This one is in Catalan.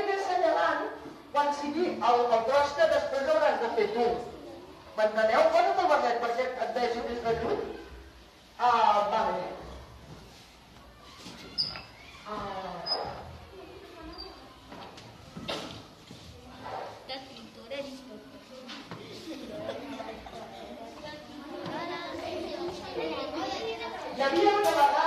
ella assenyalant quan sigui el, el tros que després hauràs de fer tu. M'enteneu? Posa't el barret perquè et vegi més de lluny. Ah, vale. Ah. Hi havia una vegada